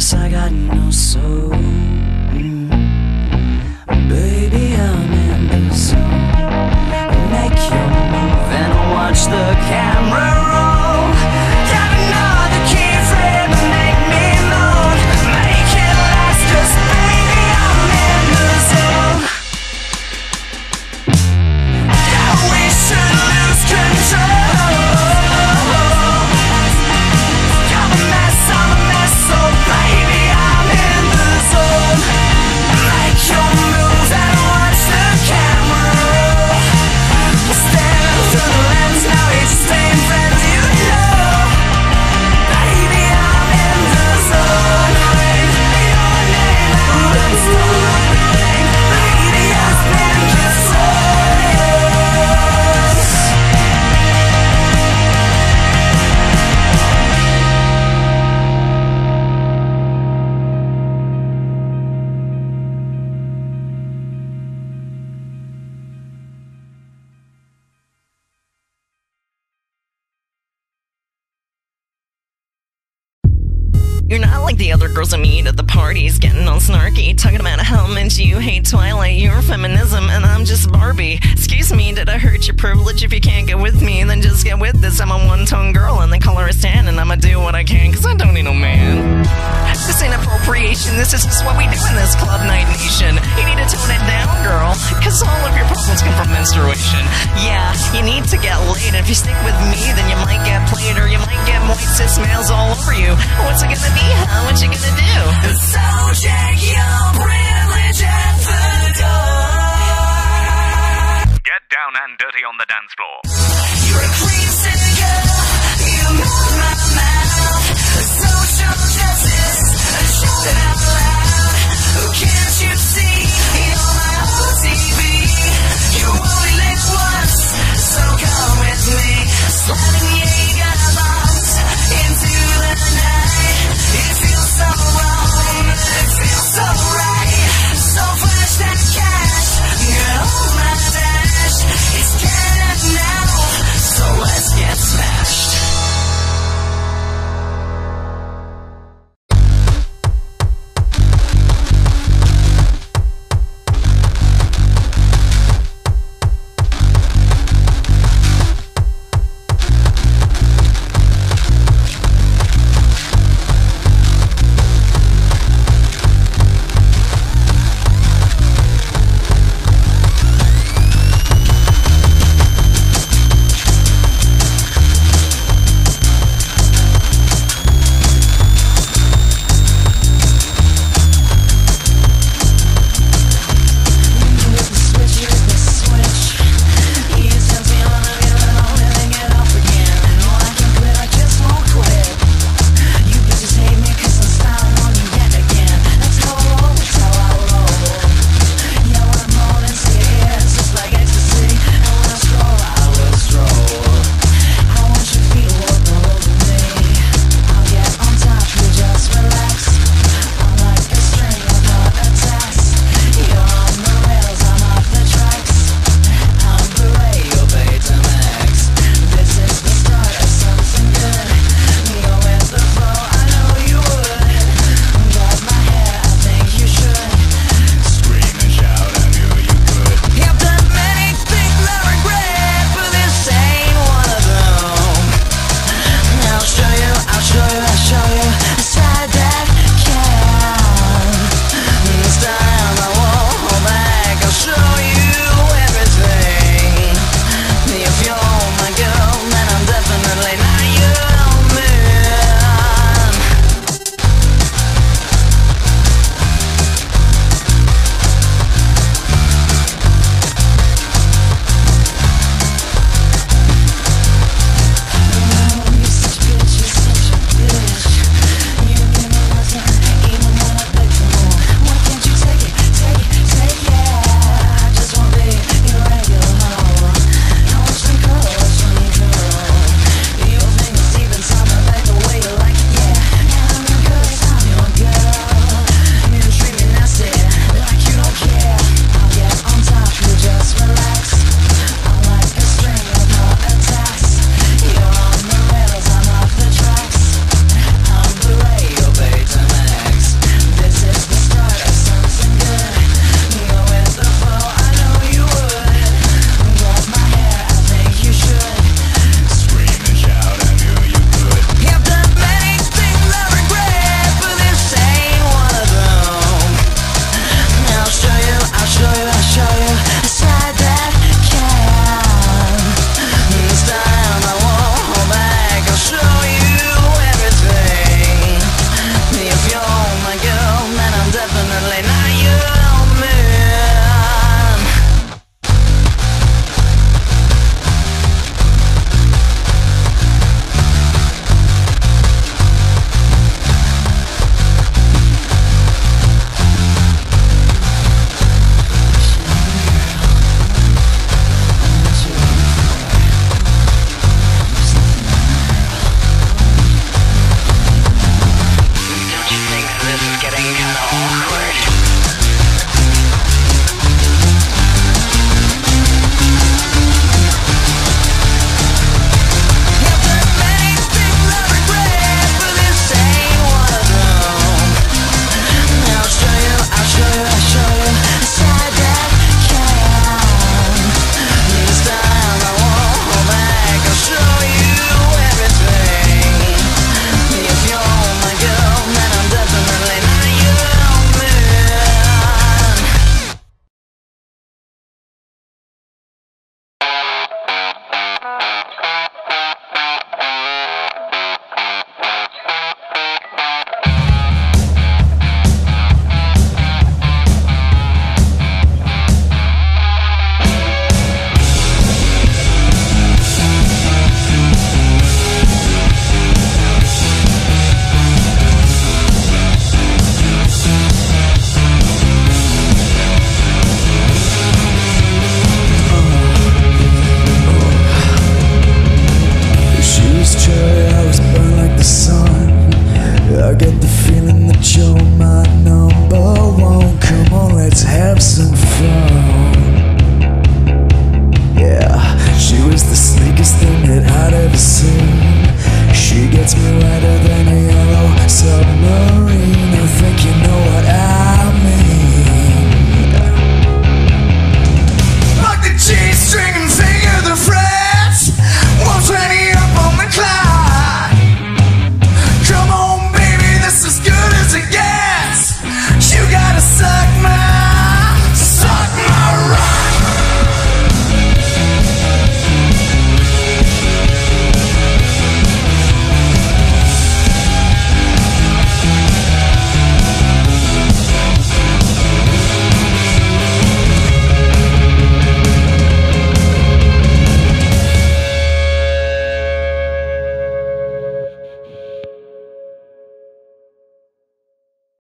'cause I got no soul. Baby, I'm in the zone. Make your move and watch the camera You're not like the other girls I meet at the parties, getting all snarky, talking about how much you hate Twilight, your feminism, and I'm just Barbie. Excuse me, did I hurt your privilege? If you can't get with me, then just get with this. I'm a one-tone girl, and the color is tan, and I'ma do what I can, cause I don't need no man. This ain't appropriation, this is just what we do in this Club Night Nation. You need to tone it down, girl, cause all of your problems come from menstruation. Yeah, you need to get laid, and if you stick with me, then you might get played, or you might get moist cis males all over you. What's it gonna be, huh? What you gonna do? So check your privilege at the door. Get down and dirty on the dance floor.